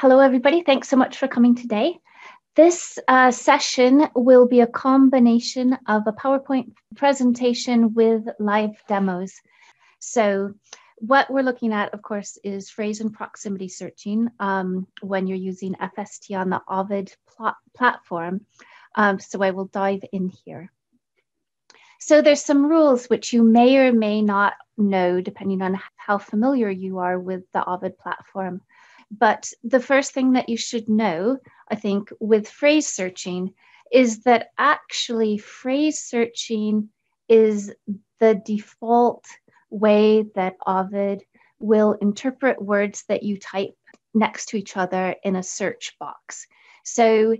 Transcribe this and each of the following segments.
Hello, everybody. Thanks so much for coming today. This uh, session will be a combination of a PowerPoint presentation with live demos. So what we're looking at, of course, is phrase and proximity searching um, when you're using FSTA on the Ovid pl platform. Um, so I will dive in here. So there's some rules which you may or may not know depending on how familiar you are with the Ovid platform. But the first thing that you should know, I think, with phrase searching is that actually phrase searching is the default way that Ovid will interpret words that you type next to each other in a search box. So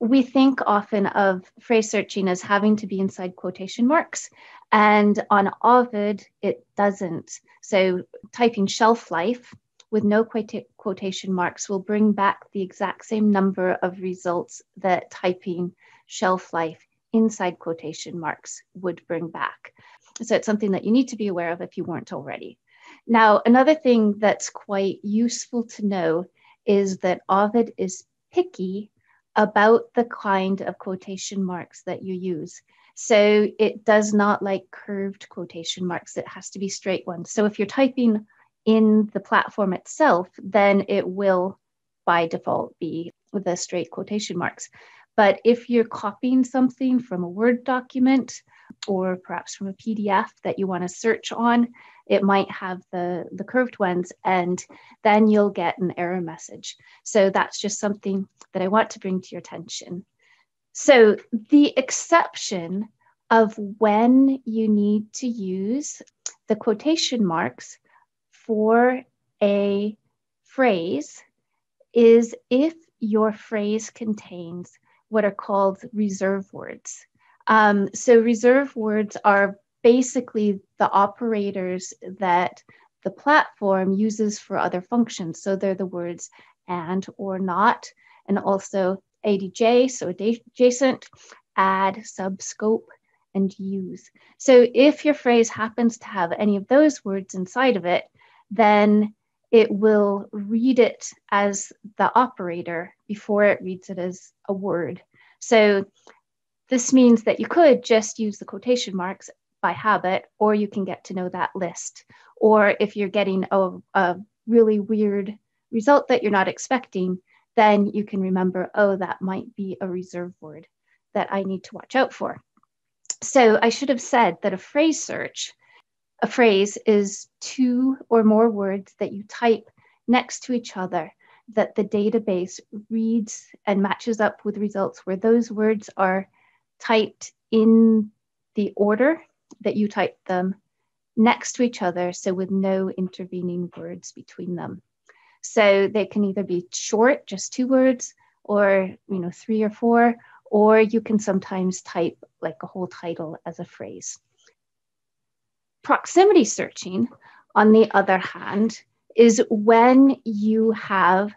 we think often of phrase searching as having to be inside quotation marks, and on Ovid, it doesn't. So typing shelf life with no quotation marks will bring back the exact same number of results that typing shelf life inside quotation marks would bring back. So it's something that you need to be aware of if you weren't already. Now, another thing that's quite useful to know is that Ovid is picky about the kind of quotation marks that you use. So it does not like curved quotation marks, it has to be straight ones. So if you're typing in the platform itself, then it will by default be the straight quotation marks. But if you're copying something from a Word document or perhaps from a PDF that you want to search on, it might have the, the curved ones and then you'll get an error message. So that's just something that I want to bring to your attention. So the exception of when you need to use the quotation marks for a phrase is if your phrase contains what are called reserve words. Um, so, reserve words are basically the operators that the platform uses for other functions. So, they're the words and or not, and also ADJ, so adjacent, add, subscope, and use. So, if your phrase happens to have any of those words inside of it, then it will read it as the operator before it reads it as a word. So this means that you could just use the quotation marks by habit, or you can get to know that list. Or if you're getting a, a really weird result that you're not expecting, then you can remember, oh, that might be a reserve word that I need to watch out for. So I should have said that a phrase search a phrase is two or more words that you type next to each other that the database reads and matches up with results where those words are typed in the order that you type them next to each other, so with no intervening words between them. So they can either be short, just two words, or you know, three or four, or you can sometimes type like a whole title as a phrase. Proximity searching, on the other hand, is when you have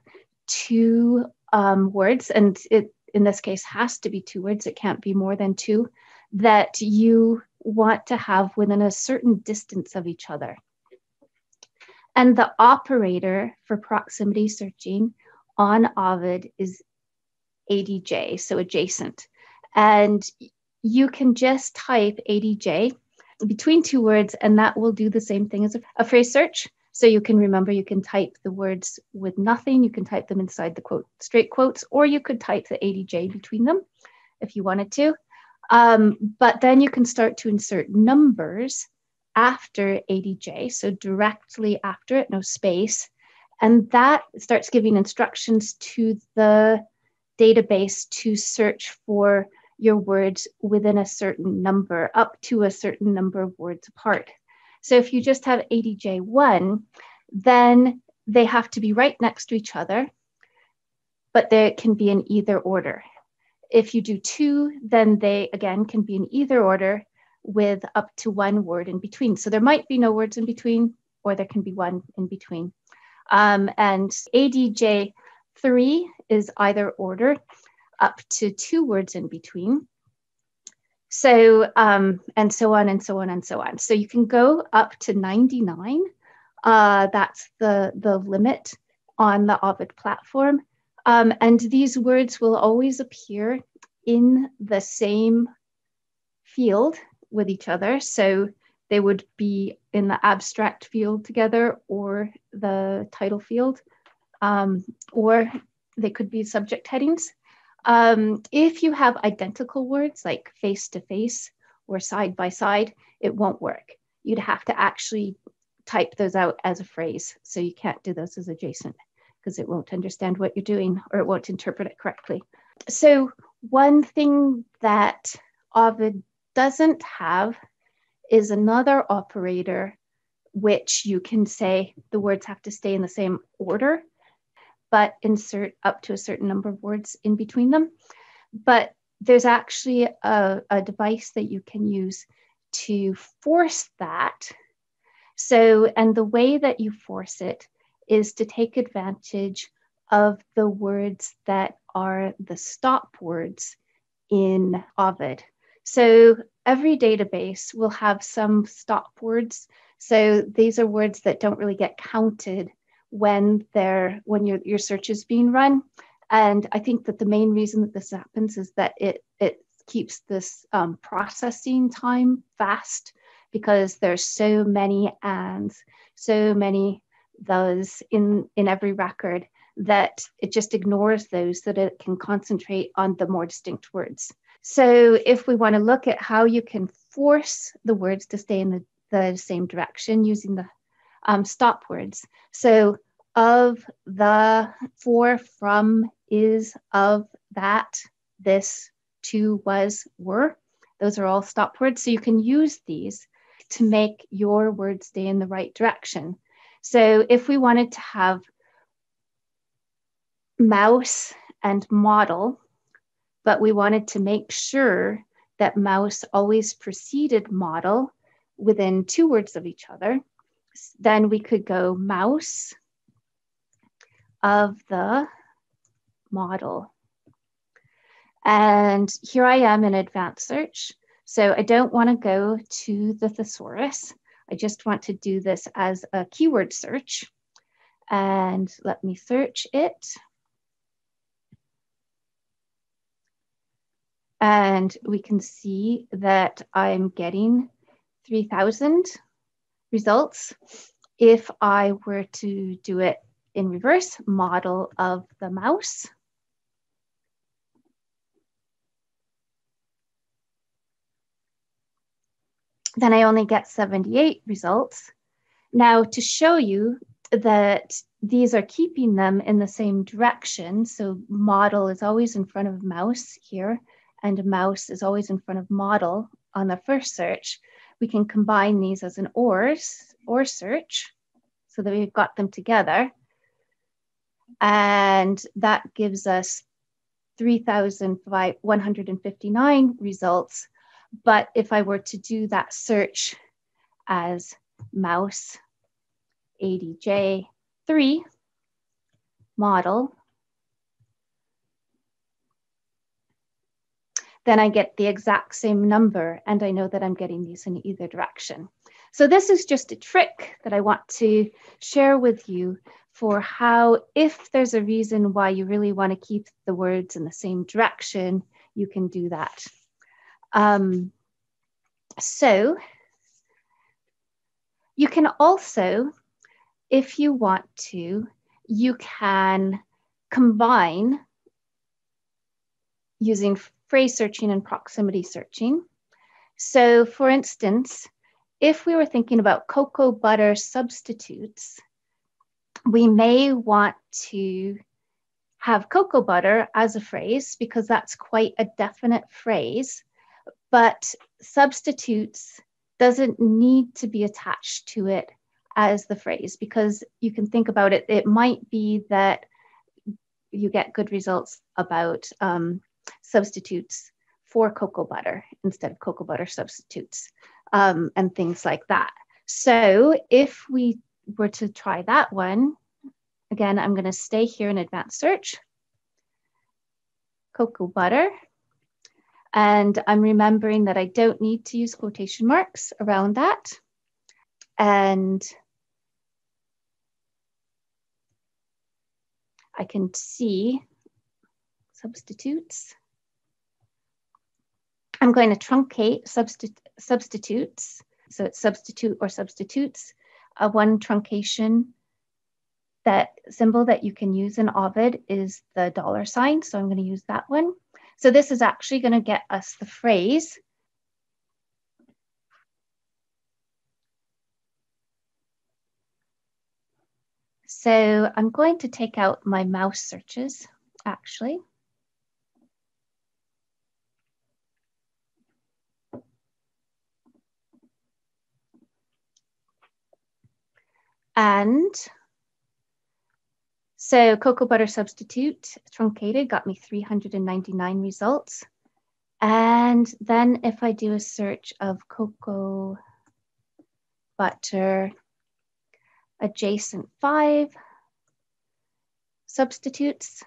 two um, words, and it in this case has to be two words, it can't be more than two, that you want to have within a certain distance of each other. And the operator for proximity searching on Ovid is ADJ, so adjacent. And you can just type ADJ between two words, and that will do the same thing as a, a phrase search. So you can remember, you can type the words with nothing, you can type them inside the quote, straight quotes, or you could type the ADJ between them if you wanted to. Um, but then you can start to insert numbers after ADJ, so directly after it, no space. And that starts giving instructions to the database to search for your words within a certain number, up to a certain number of words apart. So if you just have ADJ1, then they have to be right next to each other, but they can be in either order. If you do two, then they again can be in either order with up to one word in between. So there might be no words in between, or there can be one in between. Um, and ADJ3 is either order up to two words in between. So, um, and so on and so on and so on. So you can go up to 99. Uh, that's the, the limit on the Ovid platform. Um, and these words will always appear in the same field with each other. So they would be in the abstract field together or the title field, um, or they could be subject headings. Um, if you have identical words like face to face or side by side, it won't work. You'd have to actually type those out as a phrase. So you can't do those as adjacent because it won't understand what you're doing or it won't interpret it correctly. So one thing that Ovid doesn't have is another operator which you can say the words have to stay in the same order, but insert up to a certain number of words in between them. But there's actually a, a device that you can use to force that. So, and the way that you force it is to take advantage of the words that are the stop words in Ovid. So every database will have some stop words. So these are words that don't really get counted when they're when your, your search is being run. And I think that the main reason that this happens is that it it keeps this um, processing time fast because there's so many ands, so many those in in every record that it just ignores those so that it can concentrate on the more distinct words. So if we want to look at how you can force the words to stay in the, the same direction using the um, stop words. So of the for from is of that this to was were. Those are all stop words so you can use these to make your words stay in the right direction. So if we wanted to have mouse and model, but we wanted to make sure that mouse always preceded model within two words of each other, then we could go mouse of the model. And here I am in advanced search. So I don't want to go to the thesaurus. I just want to do this as a keyword search. And let me search it. And we can see that I'm getting 3000 results. If I were to do it in reverse, model of the mouse, then I only get 78 results. Now to show you that these are keeping them in the same direction, so model is always in front of mouse here, and mouse is always in front of model on the first search, we can combine these as an ORs, OR search so that we've got them together. And that gives us 3,159 results but if I were to do that search as mouse ADJ3 model, then I get the exact same number and I know that I'm getting these in either direction. So this is just a trick that I want to share with you for how, if there's a reason why you really want to keep the words in the same direction, you can do that. Um, so you can also, if you want to, you can combine using phrase searching and proximity searching. So for instance, if we were thinking about cocoa butter substitutes, we may want to have cocoa butter as a phrase because that's quite a definite phrase but substitutes doesn't need to be attached to it as the phrase because you can think about it. It might be that you get good results about um, substitutes for cocoa butter instead of cocoa butter substitutes um, and things like that. So if we were to try that one, again, I'm going to stay here in advanced search. Cocoa butter and I'm remembering that I don't need to use quotation marks around that. And I can see substitutes. I'm going to truncate substi substitutes. So it's substitute or substitutes. Uh, one truncation that symbol that you can use in Ovid is the dollar sign. So I'm going to use that one. So this is actually going to get us the phrase. So I'm going to take out my mouse searches, actually. And so cocoa butter substitute truncated got me 399 results. And then if I do a search of cocoa butter adjacent five substitutes,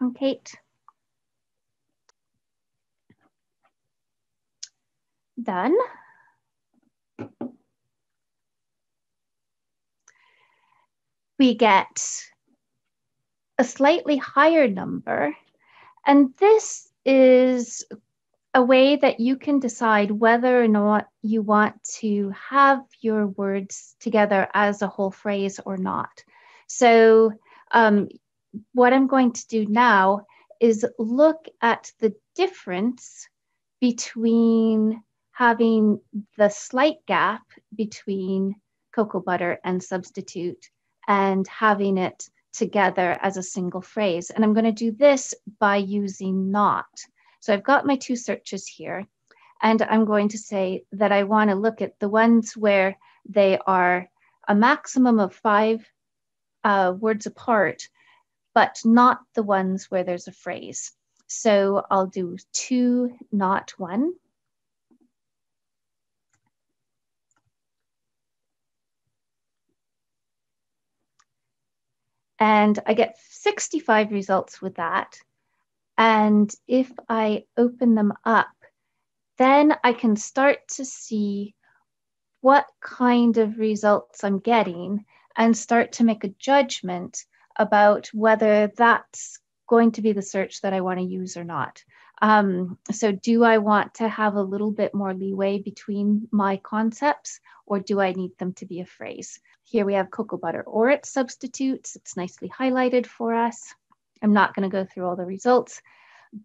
truncate, done. We get a slightly higher number. And this is a way that you can decide whether or not you want to have your words together as a whole phrase or not. So, um, what I'm going to do now is look at the difference between having the slight gap between cocoa butter and substitute and having it together as a single phrase. And I'm going to do this by using not. So I've got my two searches here, and I'm going to say that I want to look at the ones where they are a maximum of five uh, words apart, but not the ones where there's a phrase. So I'll do two, not one. And I get 65 results with that. And if I open them up, then I can start to see what kind of results I'm getting and start to make a judgment about whether that's going to be the search that I want to use or not. Um, so, do I want to have a little bit more leeway between my concepts, or do I need them to be a phrase? Here we have cocoa butter or its substitutes. It's nicely highlighted for us. I'm not going to go through all the results,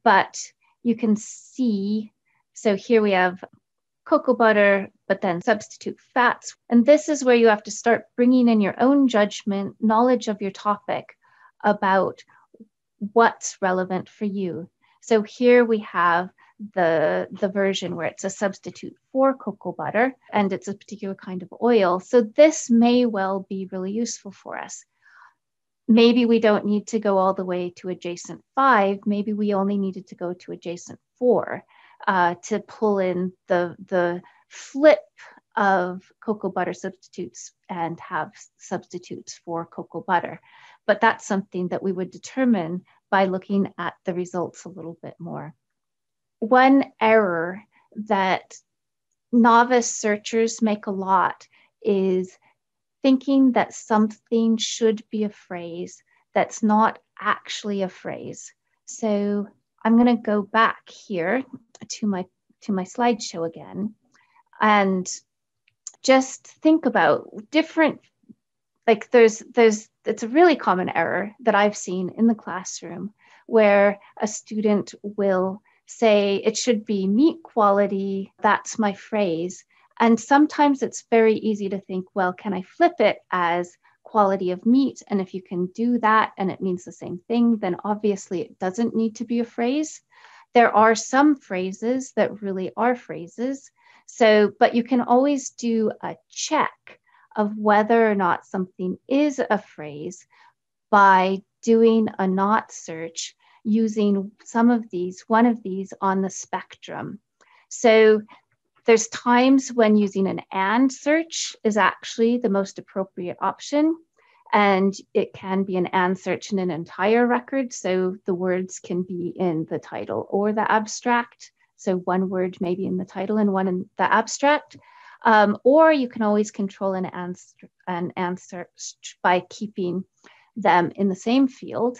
but you can see. So here we have cocoa butter, but then substitute fats. And this is where you have to start bringing in your own judgment, knowledge of your topic about what's relevant for you. So here we have the, the version where it's a substitute for cocoa butter and it's a particular kind of oil. So this may well be really useful for us. Maybe we don't need to go all the way to adjacent five. Maybe we only needed to go to adjacent four uh, to pull in the, the flip of cocoa butter substitutes and have substitutes for cocoa butter. But that's something that we would determine by looking at the results a little bit more one error that novice searchers make a lot is thinking that something should be a phrase that's not actually a phrase. So I'm going to go back here to my to my slideshow again and just think about different like there's there's it's a really common error that I've seen in the classroom where a student will say it should be meat quality. That's my phrase. And sometimes it's very easy to think, well, can I flip it as quality of meat? And if you can do that and it means the same thing, then obviously it doesn't need to be a phrase. There are some phrases that really are phrases. So, but you can always do a check of whether or not something is a phrase by doing a not search using some of these, one of these on the spectrum. So there's times when using an and search is actually the most appropriate option. And it can be an and search in an entire record. So the words can be in the title or the abstract. So one word maybe in the title and one in the abstract. Um, or you can always control an answer, an answer by keeping them in the same field.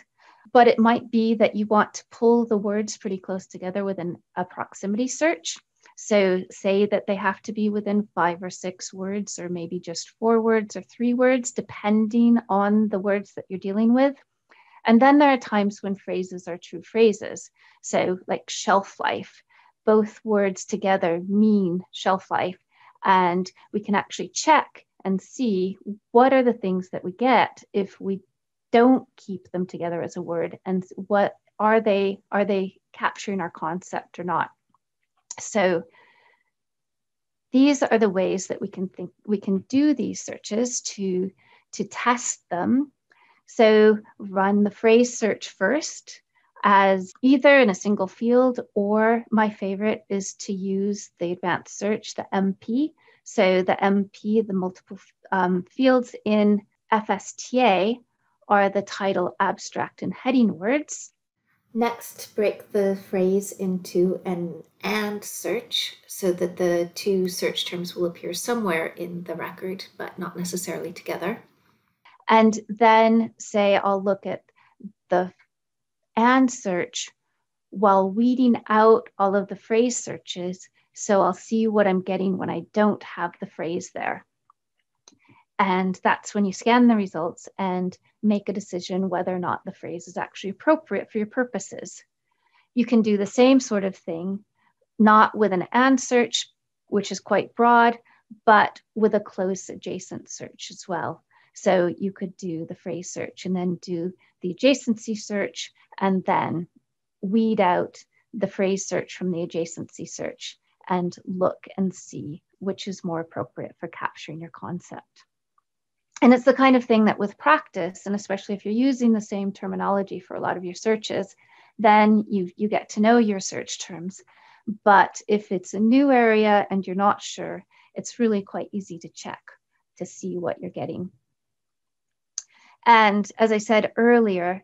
But it might be that you want to pull the words pretty close together with an, a proximity search. So, say that they have to be within five or six words, or maybe just four words or three words, depending on the words that you're dealing with. And then there are times when phrases are true phrases. So, like shelf life, both words together mean shelf life. And we can actually check and see what are the things that we get if we don't keep them together as a word and what are they are they capturing our concept or not so these are the ways that we can think we can do these searches to to test them so run the phrase search first as either in a single field or my favorite is to use the advanced search, the MP. So the MP, the multiple um, fields in FSTA are the title, abstract, and heading words. Next, break the phrase into an and search so that the two search terms will appear somewhere in the record, but not necessarily together. And then say, I'll look at the and search while weeding out all of the phrase searches. So I'll see what I'm getting when I don't have the phrase there. And that's when you scan the results and make a decision whether or not the phrase is actually appropriate for your purposes. You can do the same sort of thing, not with an and search, which is quite broad, but with a close adjacent search as well. So you could do the phrase search and then do the adjacency search and then weed out the phrase search from the adjacency search and look and see which is more appropriate for capturing your concept. And it's the kind of thing that with practice, and especially if you're using the same terminology for a lot of your searches, then you, you get to know your search terms. But if it's a new area and you're not sure, it's really quite easy to check to see what you're getting. And as I said earlier,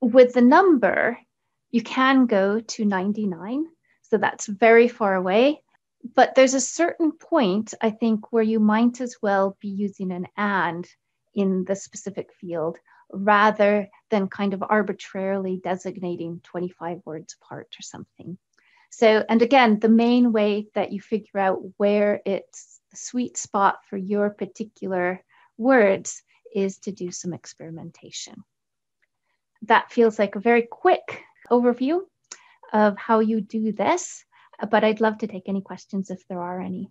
with the number, you can go to 99. So that's very far away but there's a certain point, I think, where you might as well be using an and in the specific field rather than kind of arbitrarily designating 25 words apart or something. So, and again, the main way that you figure out where it's the sweet spot for your particular words is to do some experimentation. That feels like a very quick overview of how you do this but I'd love to take any questions if there are any.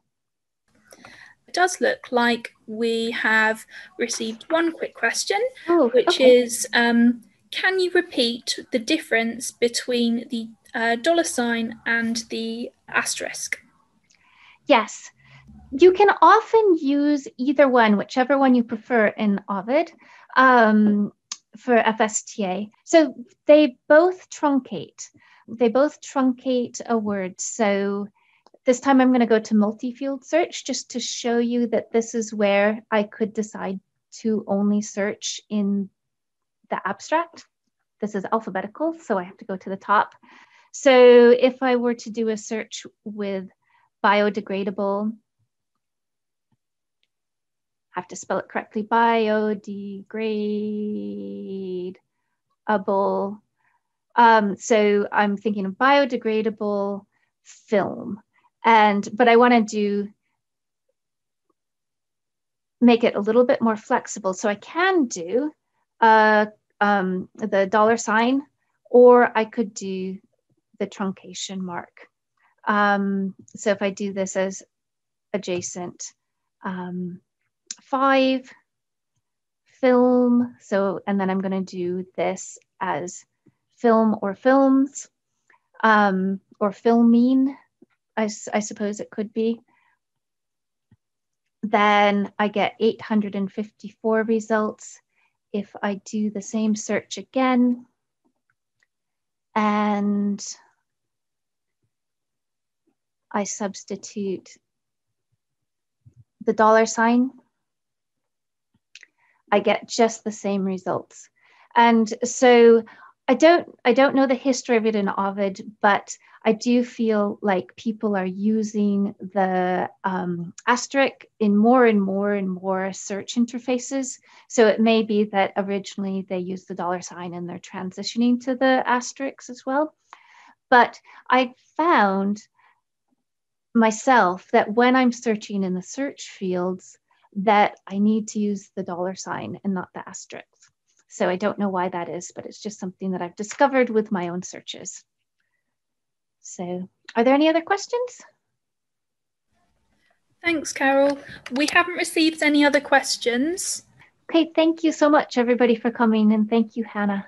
It does look like we have received one quick question, oh, which okay. is um, Can you repeat the difference between the uh, dollar sign and the asterisk? Yes. You can often use either one, whichever one you prefer in Ovid um, for FSTA. So they both truncate. They both truncate a word. So this time I'm going to go to multi-field search just to show you that this is where I could decide to only search in the abstract. This is alphabetical, so I have to go to the top. So if I were to do a search with biodegradable, I have to spell it correctly, biodegradable um, so I'm thinking of biodegradable film. And but I want to do make it a little bit more flexible. So I can do uh, um, the dollar sign, or I could do the truncation mark. Um, so if I do this as adjacent um, five film, so and then I'm going to do this as film or films um, or filming, I, I suppose it could be. Then I get 854 results. If I do the same search again, and I substitute the dollar sign, I get just the same results. And so I don't I don't know the history of it in Ovid, but I do feel like people are using the um, asterisk in more and more and more search interfaces. So it may be that originally they used the dollar sign and they're transitioning to the asterisks as well. But I found myself that when I'm searching in the search fields, that I need to use the dollar sign and not the asterisk. So I don't know why that is, but it's just something that I've discovered with my own searches. So are there any other questions? Thanks, Carol. We haven't received any other questions. Okay, thank you so much, everybody, for coming, and thank you, Hannah.